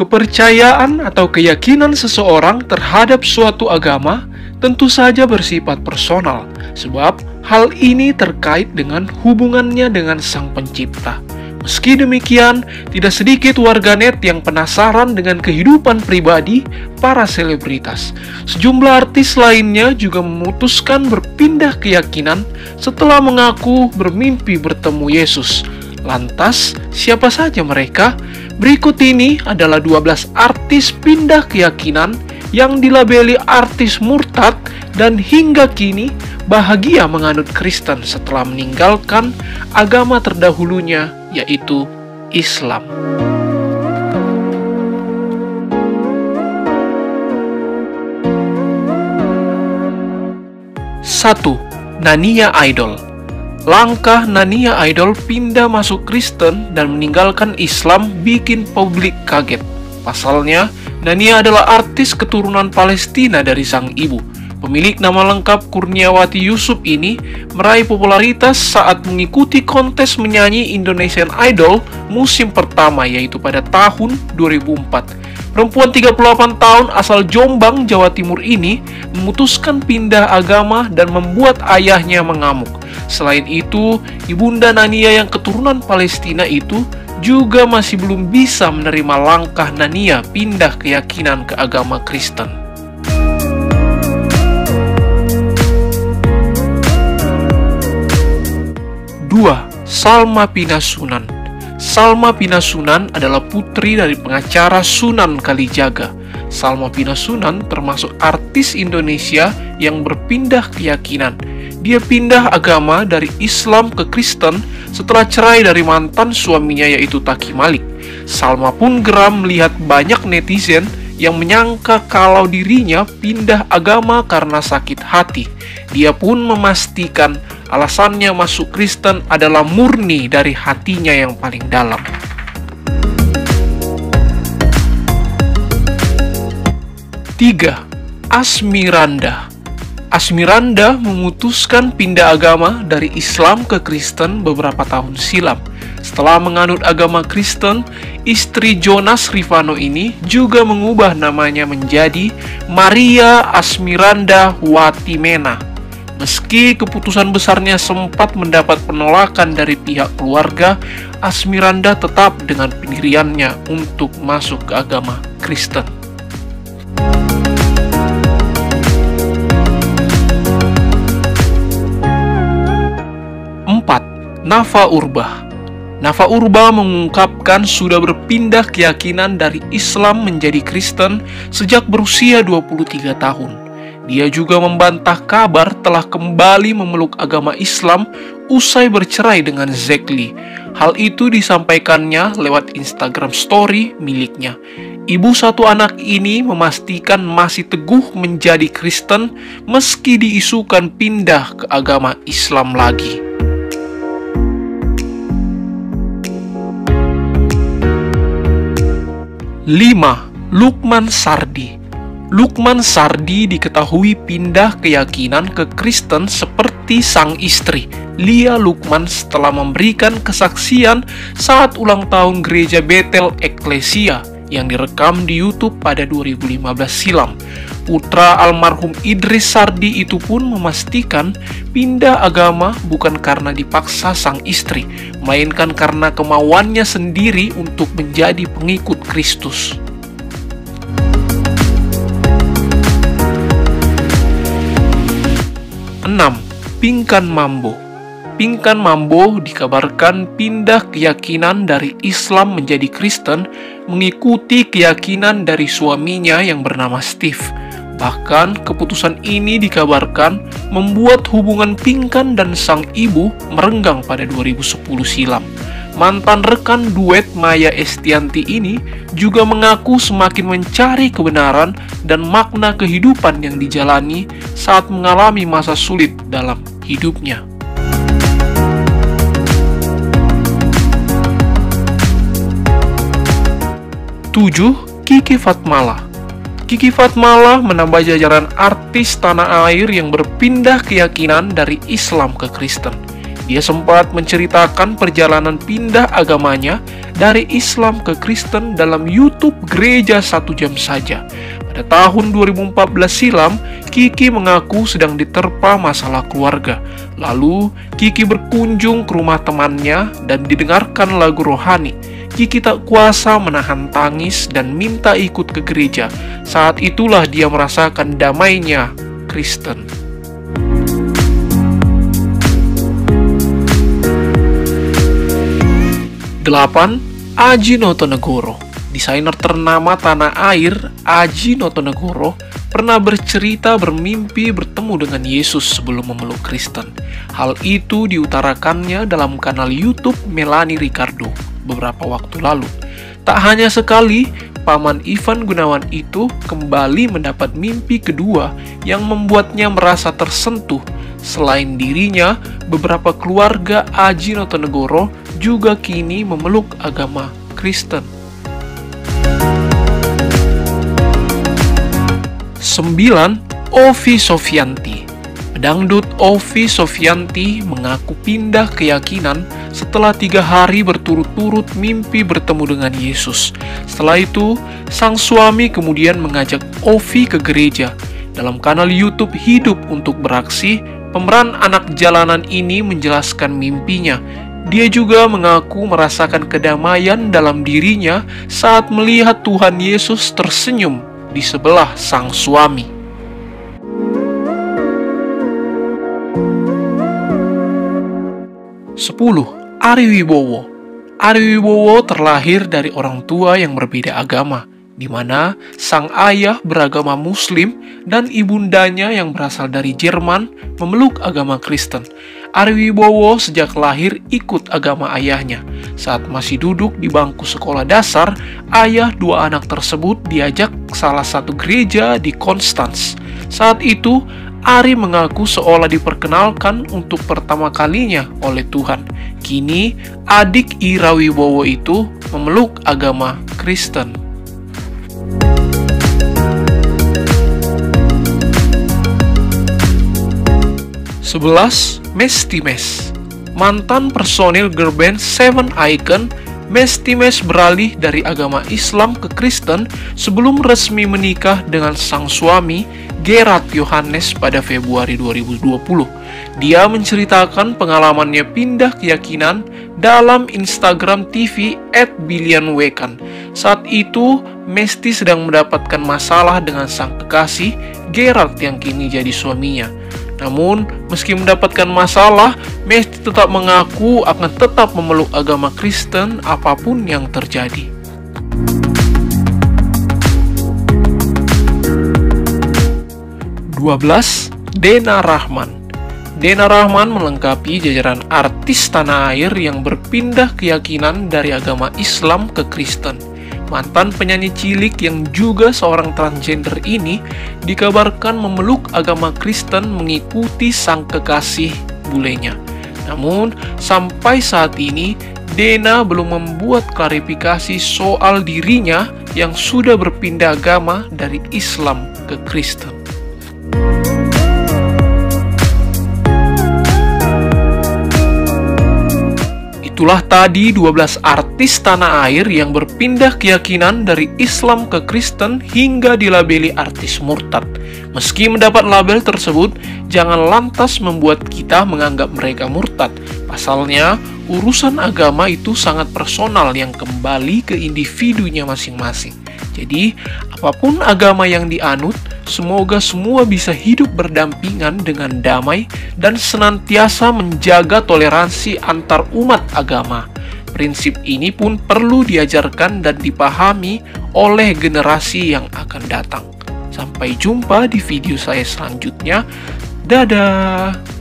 Kepercayaan atau keyakinan seseorang terhadap suatu agama tentu saja bersifat personal, sebab hal ini terkait dengan hubungannya dengan Sang Pencipta. Meski demikian, tidak sedikit warganet yang penasaran dengan kehidupan pribadi para selebritas. Sejumlah artis lainnya juga memutuskan berpindah keyakinan setelah mengaku bermimpi bertemu Yesus. Lantas, siapa saja mereka? Berikut ini adalah 12 artis pindah keyakinan yang dilabeli artis murtad dan hingga kini bahagia menganut Kristen setelah meninggalkan agama terdahulunya yaitu Islam. Satu, Nania Idol. Langkah Nania Idol pindah masuk Kristen dan meninggalkan Islam bikin publik kaget. Pasalnya, Nania adalah artis keturunan Palestina dari sang ibu. Pemilik nama lengkap Kurniawati Yusuf ini meraih popularitas saat mengikuti kontes menyanyi Indonesian Idol musim pertama yaitu pada tahun 2004. Perempuan 38 tahun asal Jombang, Jawa Timur ini memutuskan pindah agama dan membuat ayahnya mengamuk. Selain itu, ibunda Nania yang keturunan Palestina itu juga masih belum bisa menerima langkah Nania pindah keyakinan ke agama Kristen. 2. Salma Pinasunan Salma Pinasunan adalah putri dari pengacara Sunan Kalijaga. Salma Pinasunan termasuk artis Indonesia yang berpindah keyakinan. Dia pindah agama dari Islam ke Kristen setelah cerai dari mantan suaminya yaitu Taki Malik. Salma pun geram melihat banyak netizen yang menyangka kalau dirinya pindah agama karena sakit hati. Dia pun memastikan alasannya masuk Kristen adalah murni dari hatinya yang paling dalam. Tiga, Asmiranda. Asmiranda memutuskan pindah agama dari Islam ke Kristen beberapa tahun silam. Setelah menganut agama Kristen, istri Jonas Rivano ini juga mengubah namanya menjadi Maria Asmiranda Watimena Meski keputusan besarnya sempat mendapat penolakan dari pihak keluarga, Asmiranda tetap dengan pendiriannya untuk masuk ke agama Kristen. Nafa Urbah Nafa Urba mengungkapkan sudah berpindah keyakinan dari Islam menjadi Kristen sejak berusia 23 tahun. Dia juga membantah kabar telah kembali memeluk agama Islam usai bercerai dengan Zekli. Hal itu disampaikannya lewat Instagram story miliknya. Ibu satu anak ini memastikan masih teguh menjadi Kristen meski diisukan pindah ke agama Islam lagi. Lima, Lukman Sardi Lukman Sardi diketahui pindah keyakinan ke Kristen seperti sang istri, Lia Lukman setelah memberikan kesaksian saat ulang tahun gereja Betel Eklesia yang direkam di YouTube pada 2015 silam. Putra almarhum Idris Sardi itu pun memastikan pindah agama bukan karena dipaksa sang istri, melainkan karena kemauannya sendiri untuk menjadi pengikut Kristus. 6. Pingkan Mambo Pingkan Mambo dikabarkan pindah keyakinan dari Islam menjadi Kristen mengikuti keyakinan dari suaminya yang bernama Steve. Bahkan keputusan ini dikabarkan membuat hubungan Pingkan dan sang ibu merenggang pada 2010 silam mantan rekan duet Maya Estianti ini juga mengaku semakin mencari kebenaran dan makna kehidupan yang dijalani saat mengalami masa sulit dalam hidupnya. Tujuh, Kiki Fatmala Kiki Fatmala menambah jajaran artis tanah air yang berpindah keyakinan dari Islam ke Kristen. Ia sempat menceritakan perjalanan pindah agamanya dari Islam ke Kristen dalam YouTube Gereja Satu Jam Saja. Pada tahun 2014 silam, Kiki mengaku sedang diterpa masalah keluarga. Lalu, Kiki berkunjung ke rumah temannya dan didengarkan lagu rohani. Kiki tak kuasa menahan tangis dan minta ikut ke gereja. Saat itulah dia merasakan damainya Kristen. 8. Aji Notonegoro Desainer ternama tanah air, Aji Notonegoro, pernah bercerita bermimpi bertemu dengan Yesus sebelum memeluk Kristen. Hal itu diutarakannya dalam kanal YouTube Melani Ricardo beberapa waktu lalu. Tak hanya sekali, paman Ivan Gunawan itu kembali mendapat mimpi kedua yang membuatnya merasa tersentuh. Selain dirinya, beberapa keluarga Aji Notonegoro juga kini memeluk agama Kristen. 9. Ovi Sofianti Pedangdut Ovi Sofianti mengaku pindah keyakinan setelah tiga hari berturut-turut mimpi bertemu dengan Yesus. Setelah itu, sang suami kemudian mengajak Ovi ke gereja. Dalam kanal YouTube Hidup untuk Beraksi, pemeran anak jalanan ini menjelaskan mimpinya dia juga mengaku merasakan kedamaian dalam dirinya saat melihat Tuhan Yesus tersenyum di sebelah sang suami. Sepuluh, Ari Wibowo Ari Wibowo terlahir dari orang tua yang berbeda agama di mana sang ayah beragama Muslim dan ibundanya yang berasal dari Jerman memeluk agama Kristen. Ari Wibowo sejak lahir ikut agama ayahnya. Saat masih duduk di bangku sekolah dasar, ayah dua anak tersebut diajak ke salah satu gereja di Konstans. Saat itu, Ari mengaku seolah diperkenalkan untuk pertama kalinya oleh Tuhan. Kini, adik Ira Wibowo itu memeluk agama Kristen. 11. Mestimes Mantan personil girl Seven Icon, Mestimes beralih dari agama Islam ke Kristen sebelum resmi menikah dengan sang suami, Gerard Yohanes pada Februari 2020. Dia menceritakan pengalamannya pindah keyakinan dalam Instagram TV at Billion Wekan. Saat itu, Mesti sedang mendapatkan masalah dengan sang kekasih, Gerard yang kini jadi suaminya. Namun, meski mendapatkan masalah, Messi tetap mengaku akan tetap memeluk agama Kristen apa pun yang terjadi. Dua Dena Rahman Dena Rahman melengkapi jajaran artis tanah air yang berpindah keyakinan dari agama Islam ke Kristen. Mantan penyanyi cilik yang juga seorang transgender ini dikabarkan memeluk agama Kristen mengikuti sang kekasih bulenya. Namun, sampai saat ini, Dena belum membuat klarifikasi soal dirinya yang sudah berpindah agama dari Islam ke Kristen. Itulah tadi 12 artis tanah air yang berpindah keyakinan dari Islam ke Kristen hingga dilabeli artis murtad. Meski mendapat label tersebut, jangan lantas membuat kita menganggap mereka murtad. Pasalnya, urusan agama itu sangat personal yang kembali ke individunya masing-masing. Jadi, apa pun agama yang dianut, Semoga semua bisa hidup berdampingan dengan damai dan senantiasa menjaga toleransi antar umat agama. Prinsip ini pun perlu diajarkan dan dipahami oleh generasi yang akan datang. Sampai jumpa di video saya selanjutnya. Dadah.